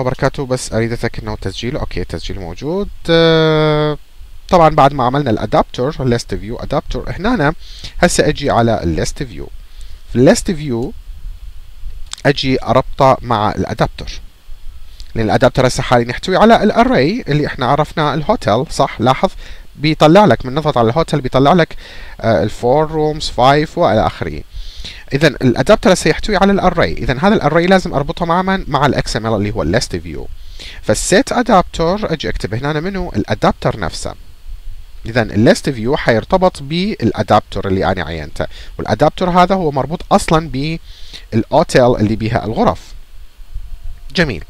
وبركاته بس أريد أتأكد إنه التسجيل okay التسجيل موجود. آه، طبعا بعد ما عملنا ال adapter list view adapter هنا هسه أجي على ال list view في ال list view أجي أربطه مع ال adapter. لأن ال adapter هسه حاليا يحتوي على ال array اللي إحنا عرفناه الهوتيل صح؟ لاحظ؟ بيطلع لك من نضغط على الهوتيل بيطلع لك ال four rooms five والى آخره. إذا ال adapter سيحتوي على ال array إذا هذا ال array لازم أربطه مع من مع ال XML اللي هو ال list view فال set adapter أجي اكتب هنا منه ال adapter نفسه. إذا ال list view حيرتبط بال adapter اللي أنا عينته. وال adapter هذا هو مربوط أصلا بالاوتيل اللي بها الغرف. جميل.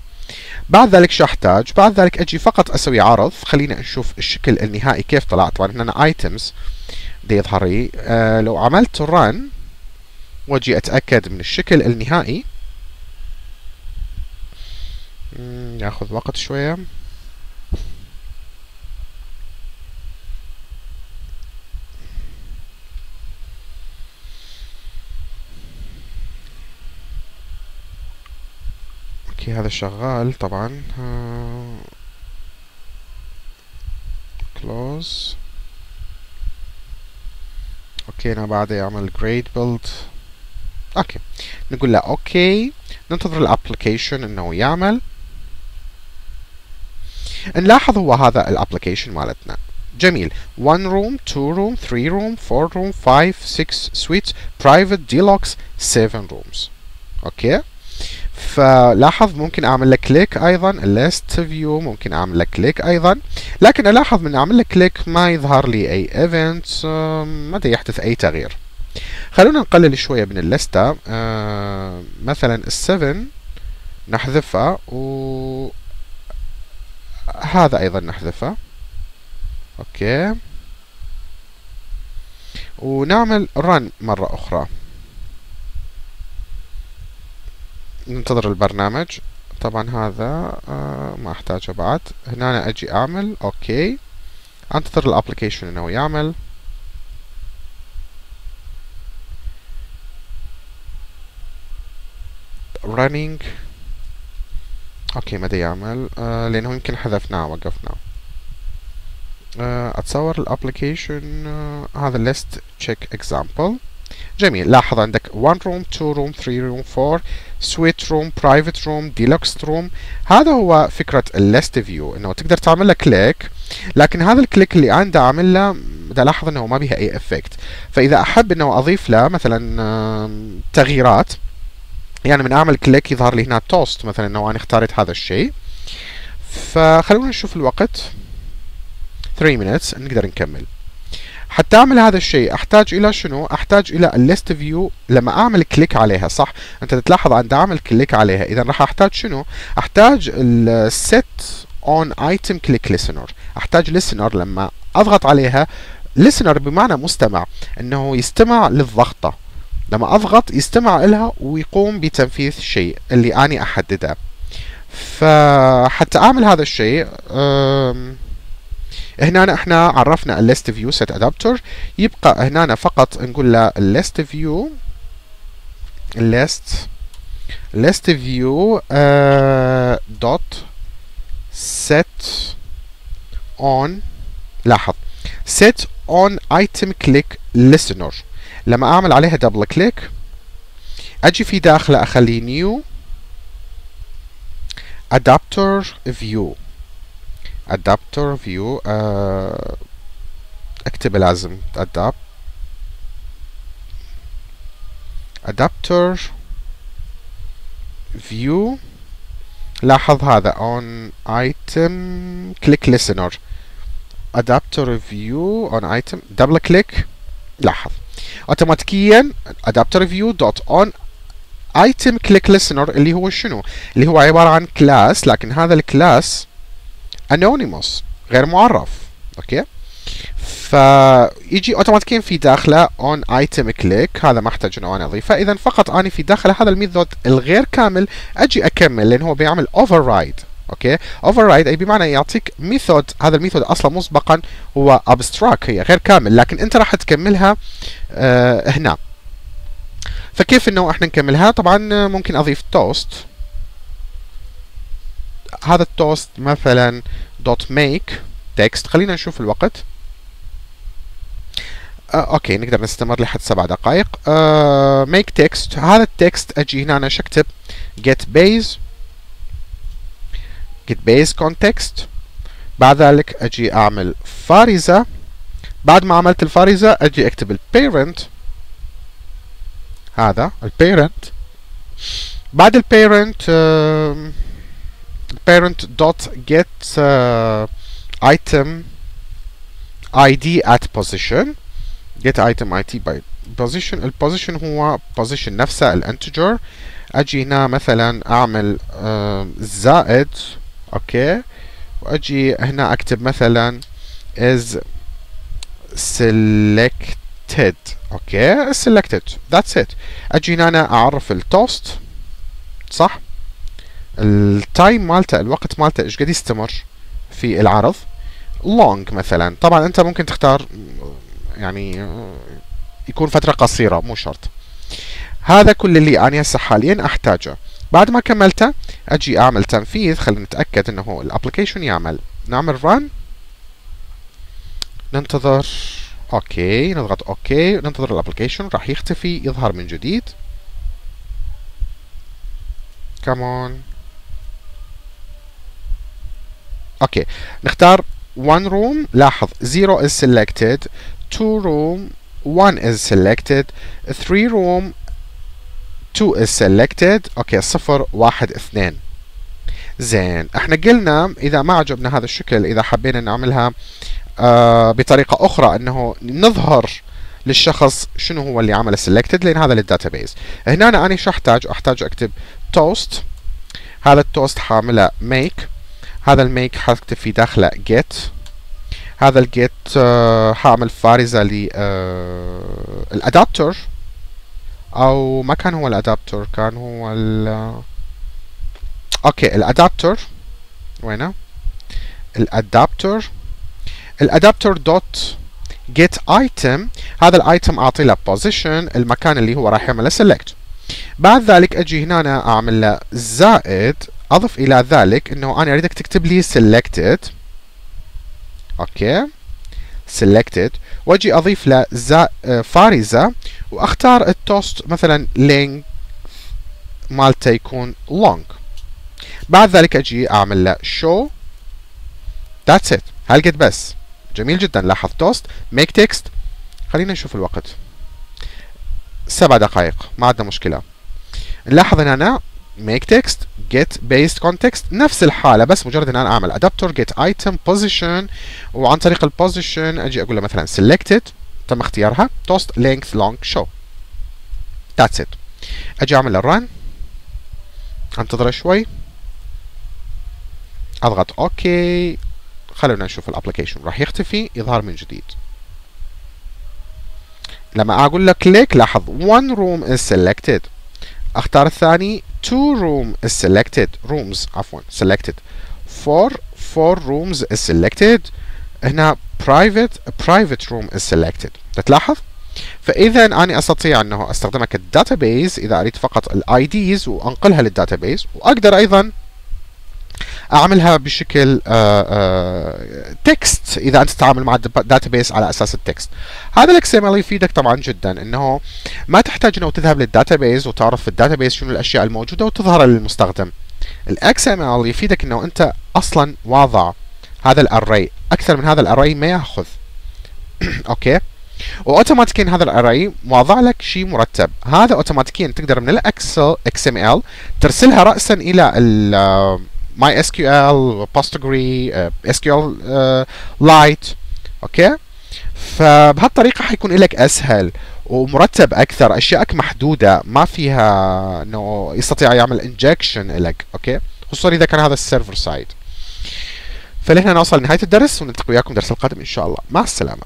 بعد ذلك شو أحتاج؟ بعد ذلك أجي فقط أسوي عرض. خلينا نشوف الشكل النهائي كيف طلع طبعا هنا items دي يظهر لي. آه لو عملت رن واجي أتأكد من الشكل النهائي. ياخذ وقت شوية. أوكي هذا شغال طبعا. close okay أنا بعد يعمل Gradle build okay. نقول له okay. ننتظر ال application إنه يعمل. نلاحظ هو هذا ال application مالتنا. جميل. 1 room 2 room 3 room 4 room 5 6 suites private deluxe 7 rooms. okay. فلاحظ ممكن أعمل له click أيضا. List view ممكن أعمل له click أيضا. لكن ألاحظ من أعمل له click ما يظهر لي أي event ما يحدث أي تغيير. خلونا نقلل شوية من ال list آه مثلا ال seven نحذفها و هذا أيضا نحذفه. okay. ونعمل run مرة أخرى. ننتظر البرنامج. طبعا هذا آه ما أحتاجه بعد. هنا أنا أجي أعمل. okay. أنتظر ال application إنه يعمل. Running. okay ما يعمل؟ آه لأنه يمكن حذفناه وقفناه. آه أتصور ال application آه هذا list check example. جميل. لاحظ عندك 1 room 2 room 3 room 4 suite room private room deluxe room. هذا هو فكرة ال list view إنه تقدر تعمل له click لكن هذا ال click اللي عنده عامل له بدي الاحظ إنه ما بيها أي effect فإذا أحب إنه أضيف له مثلا تغييرات يعني من أعمل click يظهر لي هنا توست مثلا إنه أنا اختاريت هذا الشيء. فخلونا نشوف الوقت. 3 minutes نقدر نكمل. حتى أعمل هذا الشيء أحتاج إلى شنو؟ أحتاج إلى ال list view لما أعمل click عليها صح؟ أنت تلاحظ عند أعمل click عليها اذا راح أحتاج شنو؟ أحتاج ال set on item click listener. أحتاج listener لما أضغط عليها listener بمعنى مستمع إنه يستمع للضغطة. لما أضغط يستمع لها ويقوم بتنفيذ الشيء اللي أني أحدده. فحتى أعمل هذا الشيء هنا إحنا عرفنا ال list view set adapter. يبقى هنا فقط نقول له ال list view list list view uh, dot set on لاحظ set on item click listener. لما أعمل عليها double click أجي في داخله أخلي new adapter view adapter view أكتب لازم adap adapter view لاحظ هذا on item click listener adapter view on item double click لاحظ. اوتوماتيكيا adapter view dot on item click listener اللي هو شنو؟ اللي هو عبارة عن class لكن هذا ال class anonymous غير معرف. okay؟ فيجي اوتوماتيكيا في داخله on item click هذا ما أحتاج إنه أنا أضيفه. اذا فقط اني في داخله هذا ال method الغير كامل أجي أكمل لأن هو بيعمل override. okay؟ Override اي بمعنى يعطيك method هذا ال method أصلا مسبقا هو abstract هي غير كامل لكن أنت راح تكملها آه هنا. فكيف إنه إحنا نكملها؟ طبعا ممكن أضيف توست هذا التوست مثلا dot make text خلينا نشوف الوقت. آه okay نقدر نستمر لحد سبع دقائق. آه text. هذا ال text أجي هنا إيش اكتب get base. Get base context. بعد ذلك أجي أعمل فارزة. بعد ما عملت الفارزة أجي أكتب ال parent هذا ال parent بعد ال parent parent dot get item id at position. get item id by position. ال position هو position نفسه ال integer أجي هنا مثلا أعمل زائد okay. وأجي هنا أكتب مثلا is selected. okay. Selected. That's it. أجي هنا أعرف التوست صح؟ ال time مالته الوقت مالته إيش قد يستمر في العرض؟ long مثلا. طبعا أنت ممكن تختار يعني يكون فترة قصيرة مو شرط. هذا كل اللي أنا هسه حاليا أحتاجه. بعد ما كملته أجي أعمل تنفيذ. خلينا نتأكد إنه ال application يعمل. نعمل run ننتظر. okay. نضغط okay. ننتظر ال application. راح يختفي. يظهر من جديد. كمان okay. نختار one room. لاحظ. 0 is selected. 2 room. 1 is selected. 3 room. 2 is selected. okay صفر واحد اثنين. زين. إحنا قلنا إذا ما عجبنا هذا الشكل إذا حبينا نعملها آه بطريقة أخرى إنه نظهر للشخص شنو هو اللي عمل selected لأن هذا لل database هنا أنا أنا شو أحتاج؟ أحتاج أكتب توست هذا التوست حامله make. هذا ال make حاكتب في داخله get. هذا ال get آه حاعمل فارزة لل adapter آه أو ما كان هو ال adapter كان هو ال okay ال adapter وينه؟ ال adapter ال adapter dot get item. هذا ال item أعطي له position المكان اللي هو راح يعمل select. بعد ذلك أجي هنا أعمل له زائد أضف إلى ذلك إنه أنا أريدك تكتب لي selected. okay. selected. وأجي أضيف له زا فارزة. وأختار التوست مثلا length مالته يكون long بعد ذلك أجي أعمل له show that's it. هالقد بس. جميل جدا. لاحظ toast. Make text. خلينا نشوف الوقت. سبع دقائق. ما عندنا مشكلة. نلاحظ هنا make text get based context. نفس الحالة بس مجرد إن أنا أعمل adapter get item position. وعن طريق ال position أجي أقول له مثلا selected. تم اختيارها. toast length long show that's it أجي أعمل ال run أنتظر شوي. أضغط okay خلونا نشوف ال application راح يختفي. يظهر من جديد. لما أقول لك click لاحظ 1 room is selected أختار الثاني. 2 room is selected rooms عفوا selected 4 4 rooms is selected هنا private private room is selected تلاحظ فاذا أنا أستطيع أنه استخدمها ك database إذا أريد فقط ال IDs وأنقلها لل database وأقدر أيضا أعملها بشكل text آه، آه، إذا أنت تتعامل مع ال database على أساس ال text هذا ال XML يفيدك طبعا جدا إنه ما تحتاج إنه تذهب لل database وتعرف في ال database شنو الأشياء الموجودة وتظهرها للمستخدم. ال XML يفيدك إنه أنت أصلا واضع هذا ال array أكثر من هذا ال array ما يأخذ. okay؟ واوتوماتيكيا هذا ال array واضع لك شيء مرتب. هذا اوتوماتيكيا تقدر من ال Excel XML ترسلها راسا إلى ماي اس كيو ال بوستجري اس كيو ال Lite أوكي؟ فبهالطريقة حيكون لك أسهل ومرتب أكثر اشيائك محدودة ما فيها إنه يستطيع يعمل injection لك okay؟ خصوصا إذا كان هذا ال server side. فلهنا نوصل لنهاية الدرس ونلتقي وياكم الدرس القادم إن شاء الله. مع السلامة.